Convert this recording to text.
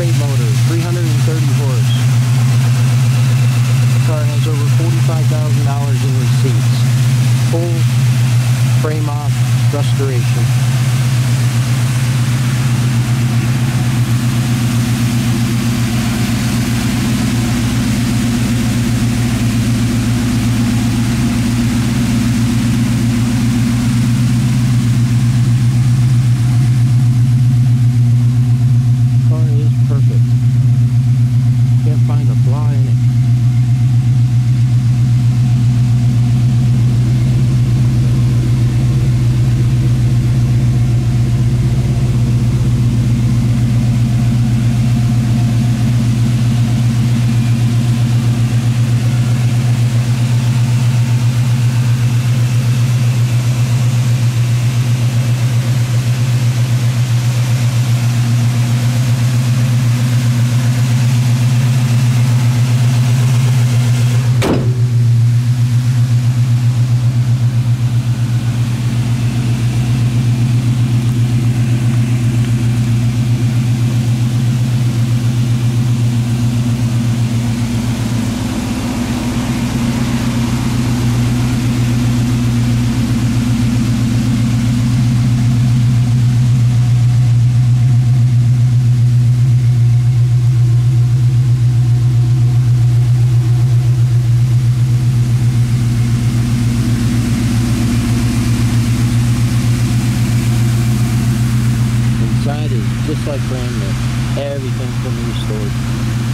straight motor, 330 horse. The car has over $45,000 in receipts. Full frame off restoration. inside is just like brand new. Everything's been restored.